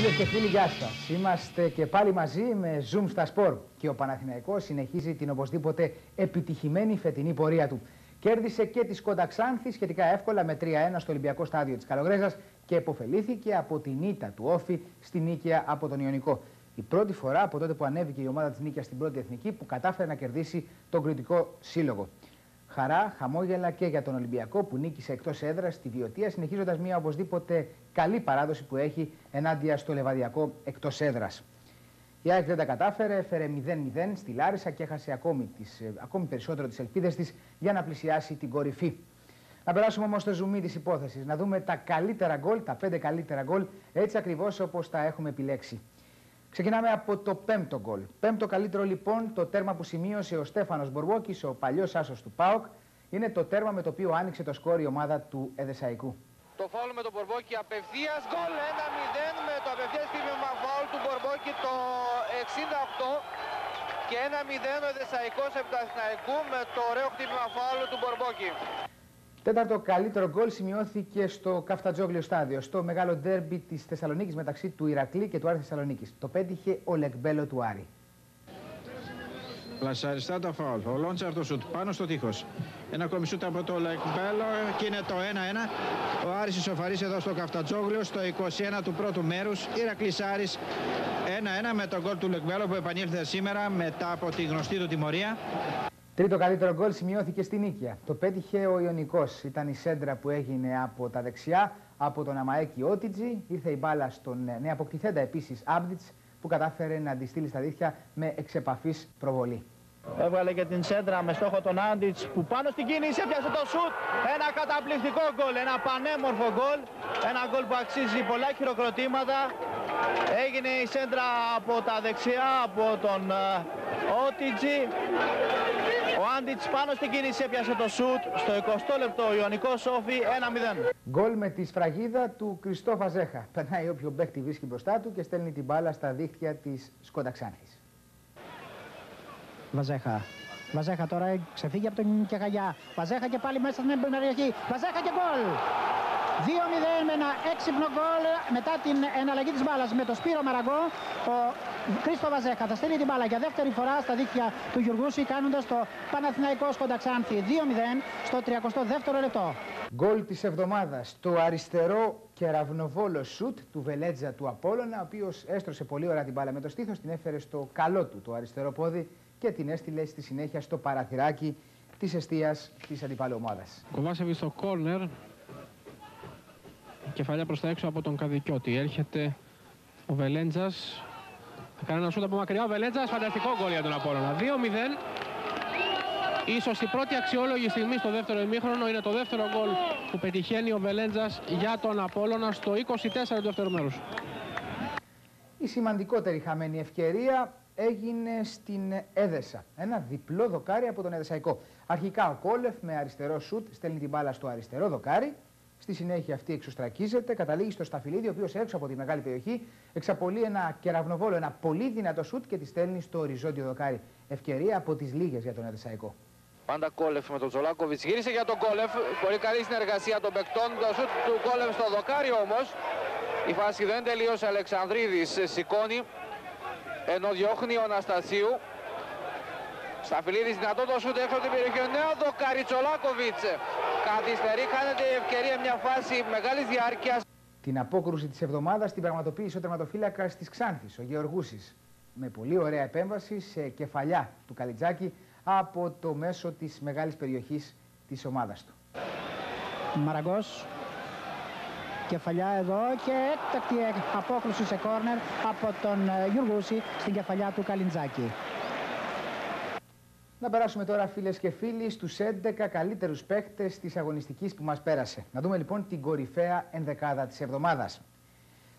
Φίλε και φίλοι, γεια σας. Είμαστε και πάλι μαζί με Zoom στα σπορ. Και ο Παναθηναϊκός συνεχίζει την οπωσδήποτε επιτυχημένη φετινή πορεία του. Κέρδισε και της Σκόντα Ξάνθη σχετικά εύκολα με 3-1 στο Ολυμπιακό Στάδιο της Καλογρέζας και υποφελήθηκε από την ήττα του Όφη στην νίκαια από τον Ιωνικό. Η πρώτη φορά από τότε που ανέβηκε η ομάδα της νίκαιας στην πρώτη εθνική που κατάφερε να κερδίσει τον κριτικό σύλλογο. Χαρά, χαμόγελα και για τον Ολυμπιακό που νίκησε εκτός έδρας στη Βιωτία, συνεχίζοντας μια οπωσδήποτε καλή παράδοση που έχει ενάντια στο Λεβαδιακό εκτός έδρας. Η ΑΕΚ δεν τα κατάφερε, έφερε 0-0 στη Λάρισα και έχασε ακόμη, τις, ε, ακόμη περισσότερο τις ελπίδες της για να πλησιάσει την κορυφή. Να περάσουμε όμως στο ζουμί της υπόθεσης, να δούμε τα καλύτερα γκολ, τα πέντε καλύτερα γκολ, έτσι ακριβώς όπως τα έχουμε επιλέξει. Ξεκινάμε από το πέμπτο γκολ. Πέμπτο καλύτερο λοιπόν το τέρμα που σημείωσε ο Στέφανος Μπορβόκη, ο παλιός άσος του ΠΑΟΚ. Είναι το τέρμα με το οποίο άνοιξε το σκόρ η ομάδα του Εδεσαϊκού. Το φάουλ με τον Μπορμπόκη απευθείας γκολ 1-0 με το απευθείας τίμημα φάουλ του Μπορμπόκη το 68 και 1-0 ο Εδεσαϊκός Επταθηναϊκού με το ωραίο χτύπημα φάουλ του Μπορμπόκη. Τέταρτο καλύτερο γκολ σημειώθηκε στο Καφτατζόγλιο στάδιο, στο μεγάλο ντέρμπι της Θεσσαλονίκης μεταξύ του Ηρακλή και του Άρη Θεσσαλονίκης. Το πέτυχε ο Λεκμπέλο του Άρη. Πλασαριστά τα φάουλ. Ο Λόντσαρ το σουτ πάνω στο τείχος. Ένα ακόμη σουτ από το Λεκμπέλο και είναι το 1-1. Ο Άρης ισοφαρής εδώ στο Καφτατζόγλιο στο 21 του πρώτου μέρους. Ηρακλής Άρης 1-1 με τον γκολ του Λεκμπέλο που επανήλθε σήμερα μετά από τη γνωστή του τιμωρία. Τρίτο καλύτερο γκολ σημειώθηκε στην Νίκαια. Το πέτυχε ο Ιωνικός. Ήταν η σέντρα που έγινε από τα δεξιά, από τον Αμαέκη Ότιτζη. Ήρθε η μπάλα στον νεαποκτηθέντα επίσης Άμπτιτ που κατάφερε να αντιστείλει στα δίχτυα με εξεπαφής προβολή. Έβγαλε και την σέντρα με στόχο τον Άντιτς που πάνω στην κίνηση έπιασε το σουτ. Ένα καταπληκτικό γκολ, ένα πανέμορφο γκολ. Ένα γκολ που αξίζει πολλά χειροκροτήματα. Έγινε η σέντρα από τα δεξιά από τον Ότιτζη. Ο Άντιτς πάνω στην κίνηση έπιασε το σουτ. Στο 20 λεπτό ο Ιωνικός Σόφι 1-0. Γκολ με τη σφραγίδα του Κριστόφα Ζέχα. Περνάει όποιο παίκτη βρίσκει μπροστά του και στέλνει την μπάλα στα δίχτυα της Σκονταξάνθης. Βαζέχα. Βαζέχα τώρα ξεφύγει από τον Κεγαγιά. Βαζέχα και πάλι μέσα στην περιοχή. Βαζέχα και γκολ. 2-0 με ένα έξυπνο γκολ μετά την εναλλαγή της μπάλας με το Σπύρο Μαραγκό. Ο Χρήστο Βαζέχα θα στείλει την μπάλα για δεύτερη φορά στα δίκτυα του Γιουργούση κάνοντας το Παναθηναϊκό Σκονταξάνθη 2-0 στο 32ο λεπτό. Γκολ της εβδομάδας. Το αριστερό κεραυνοβόλο σουτ του Βελέτζα του Απόλλωνα, ο οποίος έστρωσε πολύ ωραία την μπάλα με το στήθος, την έφερε στο καλό του το αριστερό πόδι και την έστειλε στη συνέχεια στο παραθυράκι της εστίας της αντιπάλου ομάδας. Κοβάσεβι στο κόρνερ. Κεφαλιά προς τα έξω από τον Καδικιώτη. Έρχεται ο Βελέντζας. Θα κάνει ένα σούτ από μακριά. Ο Βελέντζας, φανταστικό γκολ για τον Απόλλωνα. 2-0. Ίσως η πρώτη αξιόλογη στιγμή στο δεύτερο ημίχρονο είναι το δεύτερο γκολ που πετυχαίνει ο Βελέντζας για τον Απόλλωνα στο 24 του δεύτερου μέρους. Η σημαντικότερη χαμένη ευκαιρία έγινε στην Έδεσα. Ένα διπλό δοκάρι από τον Εδεσαϊκό. Αρχικά ο Κόλεφ με αριστερό σουτ στέλνει την μπάλα στο αριστερό δοκάρι. Στη συνέχεια αυτή εξωστρακίζεται, καταλήγει στο Σταφυλίδη, ο οποίος έξω από τη μεγάλη περιοχή εξαπολύει ένα κεραυνοβόλο, ένα πολύ δυνατό σουτ και τη στέλνει στο οριζόντιο δοκάρι. Ευκαιρία από τις λίγες για τον Εδεσαϊκό. Πάντα Κόλεφ με τον Τζολάκοβιτς. Γύρισε για τον Κόλεφ. Πολύ καλή συνεργασία των παικτών. Το σουτ του Κόλεφ στο δοκάρι όμως. Η φάση δεν τελείωσε. Αλεξανδρίδης σηκώνει ενώ διώχνει ο Αναστασίου. Σταφυλίδης δυνατό το σούτ έξω από την περιοχή. Ο νέο δοκάρι Τσολάκοβιτς. Καθυστερεί, χάνεται η ευκαιρία μια φάση μεγάλης διάρκειας. Την απόκρουση της εβδομάδας την πραγματοποίησε ο τερματοφύλακας της Ξάνθης, ο Γεωργούσης. Με πολύ ωραία επέμβαση σε κεφαλιά του Καλιτζάκη από το μέσο της μεγάλης περιοχής της ομάδας του. Μαραγκός. Κεφαλιά εδώ και έκτακτη απόκρουση σε κόρνερ από τον ε, Γιουργούση στην κεφαλιά του Καλιντζάκη. Να περάσουμε τώρα φίλες και φίλοι στους 11 καλύτερους παίχτες της αγωνιστικής που μας πέρασε. Να δούμε λοιπόν την κορυφαία ενδεκάδα της εβδομάδας.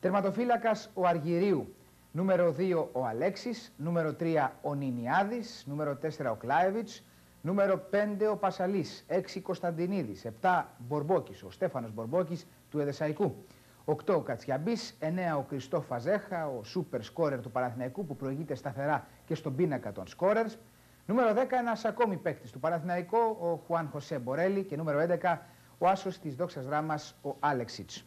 Τερματοφύλακας ο Αργυρίου. Νούμερο 2 ο Αλέξης. Νούμερο 3 ο Νινιάδης. Νούμερο 4 ο Κλάεβιτς. Νούμερο 5 ο Πασαλής. 6 Κωνσταντινίδης. 7 Μπορμπόκης. Ο Στέφανος Μπορμπόκης του Εδεσαϊκού. 8 ο Κατσιαμπής, 9 ο Κριστόφ Ζέχα, ο σούπερ σκόρερ του Παναθηναϊκού που προηγείται σταθερά και στον πίνακα των σκόρερς. Νούμερο 10 ένας ακόμη παίκτης του Παναθηναϊκού, ο Χουάν Χωσέ Μπορέλη και νούμερο 11 ο άσος της Δόξας Δράμας, ο Άλεξιτς.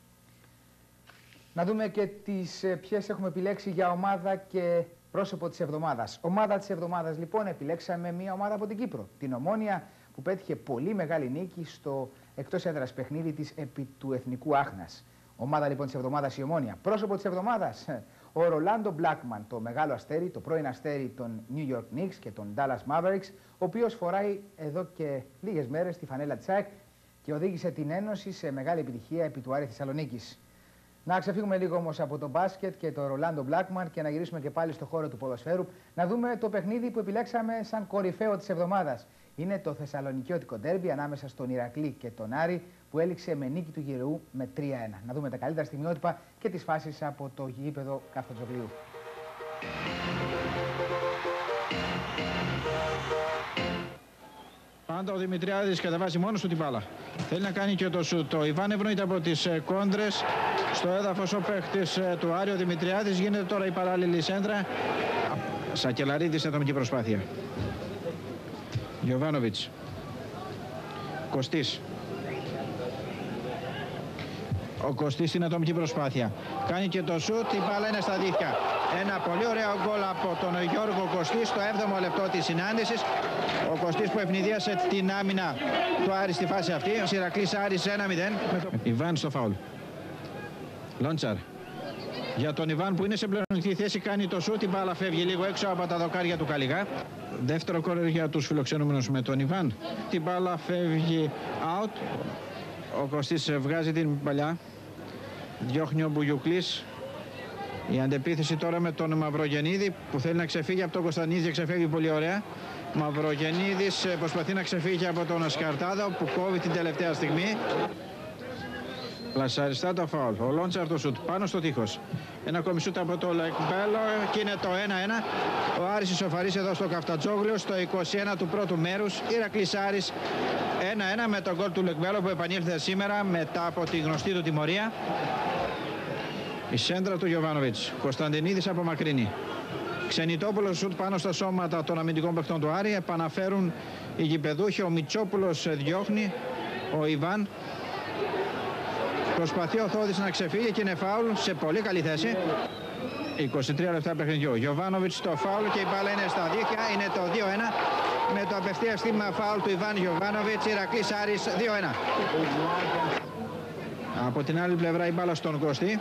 Να δούμε και τις ε, ποιες έχουμε επιλέξει για ομάδα και πρόσωπο της εβδομάδας. Ομάδα της εβδομάδας λοιπόν επιλέξαμε μια ομάδα από την Κύπρο. Την Ομόνια που πέτυχε πολύ μεγάλη νίκη στο εκτός έδρας παιχνίδι της επί του Εθνικού Άχνας. Ομάδα λοιπόν της εβδομάδας η Ομόνια. Πρόσωπο της εβδομάδας ο Ρολάντο Μπλάκμαν, το μεγάλο αστέρι, το πρώην αστέρι των New York Knicks και των Dallas Mavericks, ο οποίος φοράει εδώ και λίγες μέρες τη φανέλα της ΑΕΚ και οδήγησε την Ένωση σε μεγάλη επιτυχία επί του Άρη Θεσσαλονίκης. Να ξεφύγουμε λίγο όμως από το μπάσκετ και το Ρολάντο Μπλάκμαν και να γυρίσουμε και πάλι στο χώρο του ποδοσφαίρου. Να δούμε το παιχνίδι που επιλέξαμε σαν κορυφαίο της εβδομάδας. Είναι το Θεσσαλονικιώτικο ντέρμπι ανάμεσα στον Ηρακλή και τον Άρη που έληξε με νίκη του Γυρεού με 3-1. Να δούμε τα καλύτερα στιγμιότυπα και τις φάσεις από το γήπεδο Καυτοτζογλίου. Πάντα ο Δημητριάδης κατεβάζει μόνος του την μπάλα. Θέλει να κάνει και το σουτ. Ο Ιβάν ευνοείται από τις ε, κόντρες. Στο έδαφος ο παίχτης ε, του Άριο Δημητριάδης γίνεται τώρα η παράλληλη σέντρα. Σακελαρίδης ατομική προσπάθεια. Γιωβάνοβιτς. Κωστής. Ο Κωστής στην ατομική προσπάθεια. Κάνει και το σουτ, η μπάλα είναι στα δίχτυα. Ένα πολύ ωραίο γκολ από τον Γιώργο Κωστή στο 7ο λεπτό της συνάντησης. Ο Κωστής που ευνηδίασε την άμυνα του Άρη στη φάση αυτή. Ο Σιρακλής Άρης 1-0. Ιβάν στο φάουλ. Λόντσαρ. Για τον Ιβάν που είναι σε πλεονεκτική θέση κάνει το σούτ, η μπάλα φεύγει λίγο έξω από τα δοκάρια του Καλιγά. Δεύτερο κόρερ για τους φιλοξενούμενους με τον Ιβάν. Την μπάλα φεύγει out. Ο Κωστής βγάζει την παλιά. Διώχνει ο Μπουγιουκλής. Η αντεπίθεση τώρα με τον Μαυρογεννίδη που θέλει να ξεφύγει από τον Κωνσταντινίδη και ξεφεύγει πολύ ωραία. Μαυρογεννίδης προσπαθεί να ξεφύγει από τον Ασκαρτάδο που κόβει την τελευταία στιγμή. Πλασαριστά το φάουλ. Ο Λόντσαρ το σουτ πάνω στο τείχος. Ένα ακόμη σουτ από το Λεκμπέλο και είναι το 1-1. Ο Άρης ισοφαρής εδώ στο Καφτατζόγλιο στο 21 του πρώτου μέρους. Ηρακλής Άρης 1-1 με τον γκολ του Λεκμπέλο που επανήλθε σήμερα μετά από τη γνωστή του τιμωρία. Η σέντρα του Γιωβάνοβιτς. Κωνσταντινίδης απομακρύνει. Ξενιτόπουλος σουτ πάνω στα σώματα των αμυντικών παιχτών του Άρη. Επαναφέρουν οι γηπεδούχοι. Ο Μιτσόπουλος διώχνει. Ο Ιβάν Προσπαθεί ο Θόδης να ξεφύγει και είναι φάουλ σε πολύ καλή θέση. 23 λεπτά παιχνιδιού. Γιωβάνοβιτς το φάουλ και η μπάλα είναι στα δίχτυα. Είναι το 2-1 με το απευθεία στήμα φάουλ του Ιβάν Γιωβάνοβιτς. Ηρακλής Άρης 2-1. Από την άλλη πλευρά η μπάλα στον Κωστή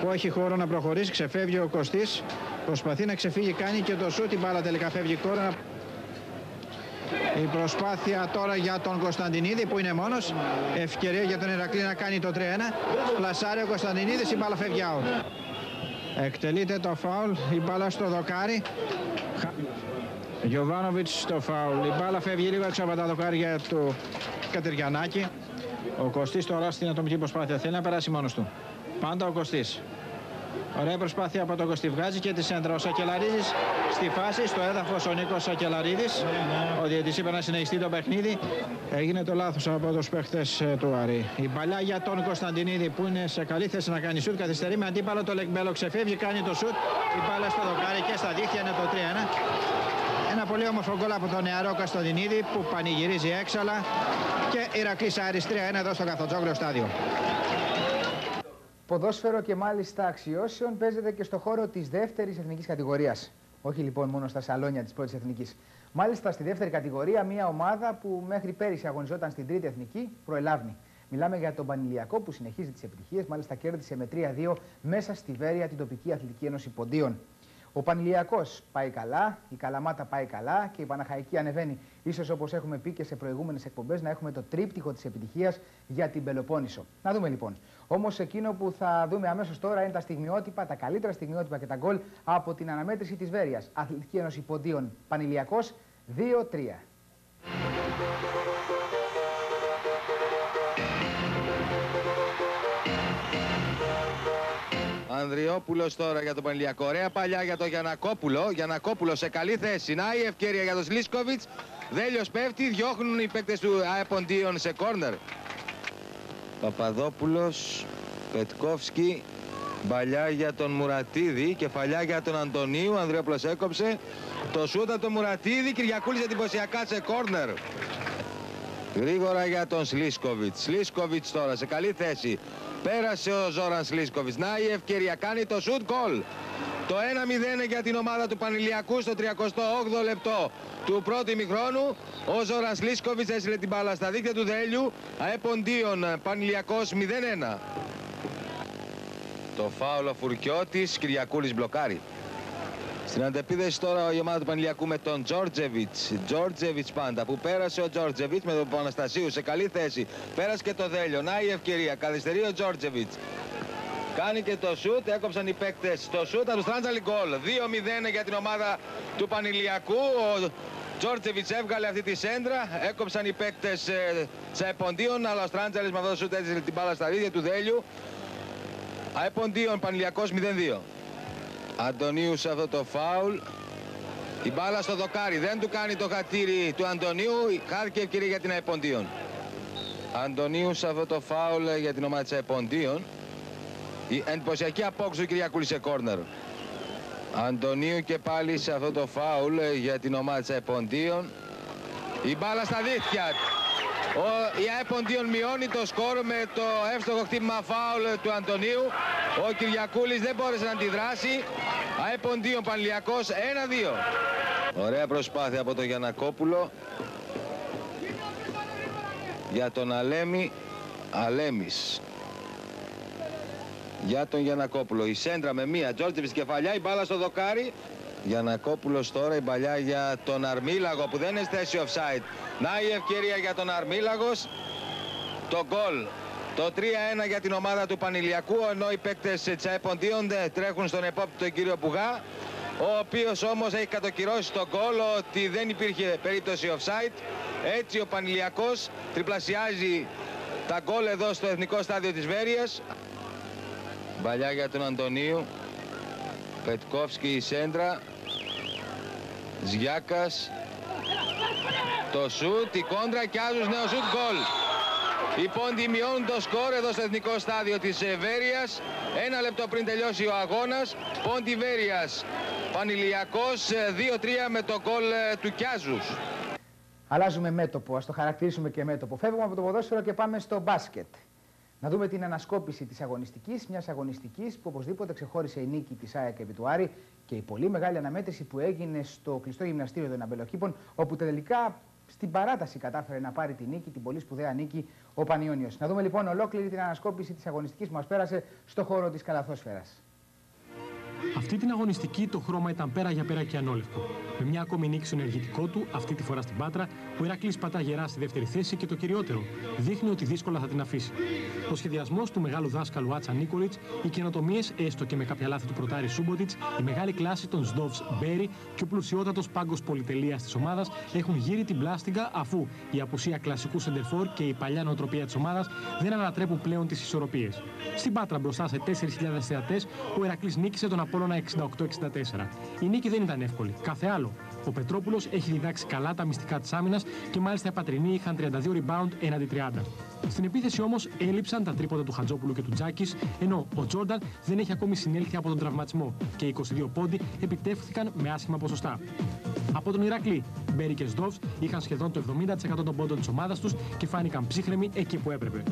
που έχει χώρο να προχωρήσει. Ξεφεύγει ο Κωστής. Προσπαθεί να ξεφύγει, κάνει και το σούτ. Η μπάλα τελικά φεύγει κόρα. Η προσπάθεια τώρα για τον Κωνσταντινίδη που είναι μόνος. Ευκαιρία για τον Ηρακλή να κάνει το 3-1. Πλασάρει ο Κωνσταντινίδης, η μπάλα φεύγει out. Εκτελείται το φάουλ, η μπάλα στο δοκάρι. Γιωβάνοβιτς στο φάουλ. Η μπάλα φεύγει λίγο έξω από τα δοκάρια του Κατεριανάκη. Ο Κωστής τώρα στην ατομική προσπάθεια θέλει να περάσει μόνος του. Πάντα ο Κωστής. Ωραία προσπάθεια από τον Κωστή. Βγάζει και τη σέντρα. Ο Σακελαρίδης στη φάση, στο έδαφος ο Νίκος Σακελαρίδης. Ο διαιτής είπε να συνεχιστεί το παιχνίδι. Έγινε το λάθος από τους παίχτες ε, του Άρη. Η παλιά για τον Κωνσταντινίδη που είναι σε καλή θέση να κάνει σουτ. Καθυστερεί με αντίπαλο το Λεκμπέλο. Ξεφεύγει, κάνει το σουτ. Η μπάλα στο δοκάρι και στα δίχτυα είναι το 3-1. Ένα πολύ όμορφο γκολ από τον νεαρό Κωνσταντινίδη που πανηγυρίζει έξαλα. Και Ηρακλής Άρης 3-1 εδώ στο Καθοτζόγλιο στάδιο. Ποδόσφαιρο και μάλιστα αξιώσεων παίζεται και στο χώρο της δεύτερης εθνικής κατηγορίας. Όχι λοιπόν μόνο στα σαλόνια της πρώτης εθνικής. Μάλιστα στη δεύτερη κατηγορία μια ομάδα που μέχρι πέρυσι αγωνιζόταν στην τρίτη εθνική προελάβνει. Μιλάμε για τον Πανηλιακό που συνεχίζει τις επιτυχίες, μάλιστα κέρδισε με 3-2 μέσα στη Βέρεια την τοπική αθλητική ένωση Ποντίων. Ο Πανηλιακός πάει καλά, η Καλαμάτα πάει καλά και η Παναχαϊκή ανεβαίνει. Ίσως όπως έχουμε πει και σε προηγούμενες εκπομπές να έχουμε το τρίπτυχο της επιτυχίας για την Πελοπόννησο. Να δούμε λοιπόν. Όμως εκείνο που θα δούμε αμέσως τώρα είναι τα στιγμιότυπα, τα καλύτερα στιγμιότυπα και τα γκολ από την αναμέτρηση της Βέρειας. Αθλητική Ένωση Ποντίων Πανηλιακός 2-3. Ανδριόπουλο τώρα για τον Πανηλιακό. Ωραία παλιά για τον Γιανακόπουλο. Γιανακόπουλο σε καλή θέση. Να η ευκαιρία για τον Σλίσκοβιτς. Δέλιος πέφτει. Διώχνουν οι παίκτες του Αεποντίων σε κόρνερ. Παπαδόπουλος. Πετκόφσκι. Μπαλιά για τον Μουρατίδη. Κεφαλιά για τον Αντωνίου. Ανδριόπουλο έκοψε. Το σούτα τον Μουρατίδη. Κυριακούλης εντυπωσιακά σε κόρνερ. Γρήγορα για τον Σλίσκοβιτς. Σλίσκοβιτς τώρα σε καλή θέση. Πέρασε ο Ζόραν Σλίσκοβιτς. Να η ευκαιρία. Κάνει το σουτ γκολ. Το 1-0 για την ομάδα του Πανηλιακού στο 38ο λεπτό του πρώτου ημιχρόνου. Ο Ζόραν Σλίσκοβιτς έσυλε την μπάλα στα δίκτυα του Δέλιου. Αεποντίον Πανηλιακός 0-1. Το φάουλο Φουρκιώτης, Κυριακούλης μπλοκάρει. Στην αντεπίδεση τώρα η ομάδα του Πανηλιακού με τον Τζόρτζεβιτς. Τζόρτζεβιτς πάντα που πέρασε ο Τζόρτζεβιτς με τον Παναστασίου σε καλή θέση. Πέρασε και το Δέλιο. Να η ευκαιρία. Καθυστερεί ο Τζόρτζεβιτς. Κάνει και το σουτ, έκοψαν οι παίκτες το σουτ, από τους Στράντζαλι γκολ. 2-0 για την ομάδα του Πανηλιακού. Ο Τζόρτζεβιτς έβγαλε αυτή τη σέντρα, έκοψαν οι παίκτες ε, εποντίων, αλλά ο Στράντζαλης με αυτό το σουτ έζησε την μπάλα στα δίδια του Δέλιου. Αεποντίων Πανηλιακός 0-2. Αντωνίου σε αυτό το φάουλ. Η μπάλα στο δοκάρι. Δεν του κάνει το χατήρι του Αντωνίου. Χάθηκε ευκαιρία για την Αεποντίων. Αντωνίου σε αυτό το φάουλ για την ομάδα της Αεποντίων. Η εντυπωσιακή απόκριση του Κυριακούλη σε κόρνερ. Αντωνίου και πάλι σε αυτό το φάουλ για την ομάδα της Αεποντίων. Η μπάλα στα δίχτυα. Ο, η Αεποντίων μειώνει το σκορ με το εύστοχο χτύπημα φάουλ του Αντωνίου. Ο Κυριακούλης δεν μπόρεσε να αντιδράσει. Αεποντίων Πανλιακός 1-2. Ωραία προσπάθεια από τον Γιανακόπουλο. Για τον Αλέμι. Αλέμις. Για τον Γιανακόπουλο. Η σέντρα με μία. Τζόρτζεβης κεφαλιά. Η μπάλα στο δοκάρι. Γιανακόπουλος τώρα η παλιά για τον Αρμίλαγο που δεν είναι στη θέση offside. Να η ευκαιρία για τον Αρμίλαγος. Το γκολ. Το 3-1 για την ομάδα του Πανηλιακού ενώ οι παίκτες Τσαεποντίων τρέχουν στον επόπτη τον κύριο Πουγά ο οποίος όμως έχει κατοκυρώσει το γκολ ότι δεν υπήρχε περίπτωση offside. Έτσι ο Πανηλιακός τριπλασιάζει τα γκολ εδώ στο εθνικό στάδιο της Βέρειας. Μπαλιά για τον Αντωνίου. Πετκόφσκι η σέντρα. Ζιάκας. Το σούτ, η κόντρα και άλλους νέος σούτ γκολ. Οι Πόντιοι μειώνουν το σκορ εδώ στο εθνικό στάδιο της Βέρειας. Ένα λεπτό πριν τελειώσει ο αγώνας. Πόντι Βέρειας Πανηλιακός 2-3 με το γκολ του Κιάζους. Αλλάζουμε μέτωπο, ας το χαρακτηρίσουμε και μέτωπο. Φεύγουμε από το ποδόσφαιρο και πάμε στο μπάσκετ. Να δούμε την ανασκόπηση της αγωνιστικής, μιας αγωνιστικής που οπωσδήποτε ξεχώρισε η νίκη της ΑΕΚ επί του Άρη και η πολύ μεγάλη αναμέτρηση που έγινε στο κλειστό γυμναστήριο των Αμπελοκήπων, όπου τελικά στην παράταση κατάφερε να πάρει τη νίκη, την πολύ σπουδαία νίκη, ο Πανιόνιος. Να δούμε λοιπόν ολόκληρη την ανασκόπηση της αγωνιστικής που μας πέρασε στο χώρο της καλαθόσφαιρας. Αυτή την αγωνιστική το χρώμα ήταν πέρα για πέρα και ανόλευκο. Με μια ακόμη νίκη στο ενεργητικό του, αυτή τη φορά στην Πάτρα, ο Ηρακλή πατά γερά στη δεύτερη θέση και το κυριότερο, δείχνει ότι δύσκολα θα την αφήσει. Ο σχεδιασμός του μεγάλου δάσκαλου Άτσα Νίκολιτς, οι καινοτομίες, έστω και με κάποια λάθη του πρωτάρι Σούμποτιτς, η μεγάλη κλάση των Σντόβ Μπέρι και ο πλουσιότατος πάγκος πολυτελείας της ομάδας έχουν γύρει την πλάστιγκα αφού η απουσία κλασικού σεντερφόρ και η παλιά νοοτροπία της ομάδας δεν ανατρέπουν πλέον τις ισορροπίες. Στην Πάτρα μπροστά σε 4.000 θεατές, ο Ηρακλής νίκησε τον Απόλωνα 68-64. Η νίκη δεν ήταν εύκολη. Κάθε άλλο. Ο Πετρόπουλο έχει διδάξει καλά τα μυστικά τη άμυνα και μάλιστα οι πατρινοί είχαν 32 rebound έναντι 30. Στην επίθεση όμω έλειψαν τα τρίποτα του Χατζόπουλου και του Τζάκη, ενώ ο Τζόρνταν δεν έχει ακόμη συνέλθει από τον τραυματισμό και οι 22 πόντι επιτεύχθηκαν με άσχημα ποσοστά. Από τον Ηρακλή, Μπέρι και Σδόβ είχαν σχεδόν το 70% των πόντων τη ομάδα του και φάνηκαν ψύχρεμοι εκεί που έπρεπε.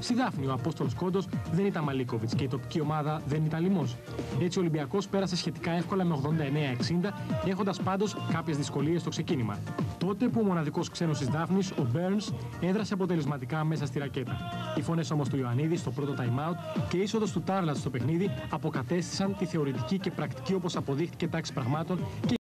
Στη Δάφνη ο Απόστολος Κόντος δεν ήταν Μαλίκοβιτς και η τοπική ομάδα δεν ήταν λοιμός. Έτσι ο Ολυμπιακός πέρασε σχετικά εύκολα με 89-60, έχοντας πάντως κάποιες δυσκολίες στο ξεκίνημα. Τότε που ο μοναδικός ξένος της Δάφνης, ο Burns, έδρασε αποτελεσματικά μέσα στη ρακέτα. Οι φωνές όμως του Ιωαννίδη στο πρώτο time out και η είσοδος του Τάρλατ στο παιχνίδι αποκατέστησαν τη θεωρητική και πρακτική όπως αποδείχτηκε τάξη πραγμάτων και